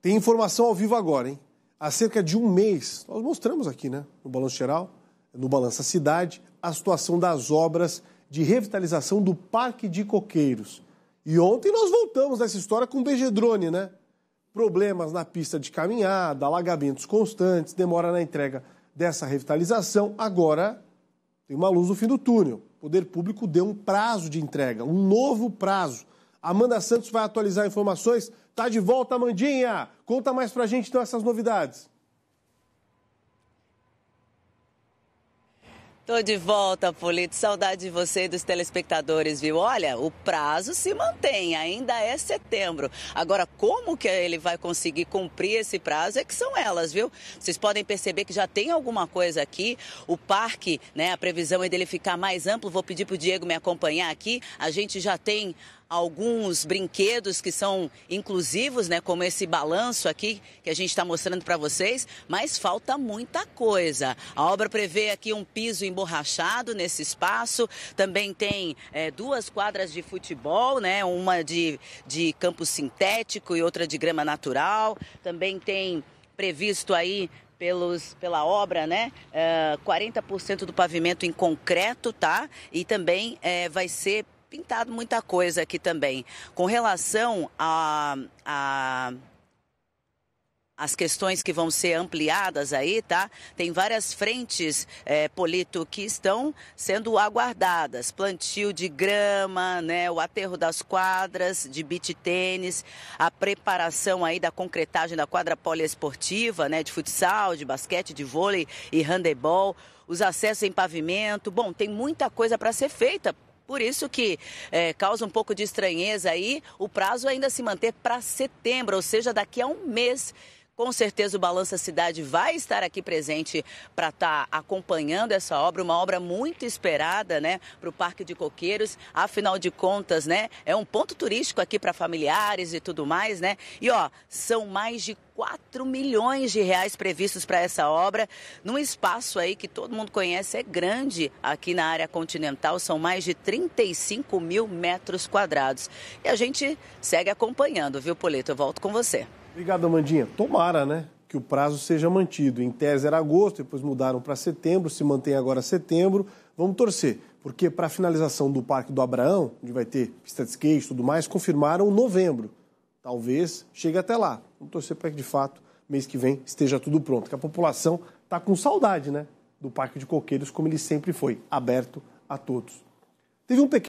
Tem informação ao vivo agora, hein? Há cerca de um mês, nós mostramos aqui, né, no Balanço Geral, no Balança Cidade, a situação das obras de revitalização do Parque de Coqueiros. E ontem nós voltamos nessa história com o BG-Drone, né? Problemas na pista de caminhada, alagamentos constantes, demora na entrega dessa revitalização. Agora tem uma luz no fim do túnel. O Poder Público deu um prazo de entrega, um novo prazo. Amanda Santos vai atualizar informações. Tá de volta, Amandinha! Conta mais pra gente então essas novidades. Tô de volta, Polito. Saudade de você e dos telespectadores, viu? Olha, o prazo se mantém, ainda é setembro. Agora, como que ele vai conseguir cumprir esse prazo é que são elas, viu? Vocês podem perceber que já tem alguma coisa aqui. O parque, né, a previsão é dele ficar mais amplo. Vou pedir pro Diego me acompanhar aqui. A gente já tem alguns brinquedos que são inclusivos, né, como esse balanço aqui que a gente está mostrando para vocês, mas falta muita coisa. A obra prevê aqui um piso emborrachado nesse espaço, também tem é, duas quadras de futebol, né, uma de, de campo sintético e outra de grama natural, também tem previsto aí pelos, pela obra, né? É, 40% do pavimento em concreto, tá? E também é, vai ser pintado muita coisa aqui também. Com relação a, a as questões que vão ser ampliadas aí, tá? Tem várias frentes, é, Polito, que estão sendo aguardadas. Plantio de grama, né? O aterro das quadras de beach tênis, a preparação aí da concretagem da quadra poliesportiva, né? De futsal, de basquete, de vôlei e handebol. Os acessos em pavimento. Bom, tem muita coisa para ser feita por isso que é, causa um pouco de estranheza aí o prazo ainda se manter para setembro, ou seja, daqui a um mês. Com certeza o Balança Cidade vai estar aqui presente para estar tá acompanhando essa obra, uma obra muito esperada, né, para o Parque de Coqueiros. Afinal de contas, né, é um ponto turístico aqui para familiares e tudo mais, né? E ó, são mais de 4 milhões de reais previstos para essa obra, num espaço aí que todo mundo conhece, é grande aqui na área continental, são mais de 35 mil metros quadrados. E a gente segue acompanhando, viu, Polito? Eu volto com você. Obrigado, Amandinha. Tomara, né? Que o prazo seja mantido. Em tese era agosto, depois mudaram para setembro, se mantém agora setembro. Vamos torcer, porque para a finalização do Parque do Abraão, onde vai ter pista de skate e tudo mais, confirmaram novembro. Talvez chegue até lá. Vamos torcer para que, de fato, mês que vem esteja tudo pronto. Que a população está com saudade, né? Do Parque de Coqueiros, como ele sempre foi, aberto a todos. Teve um pequeno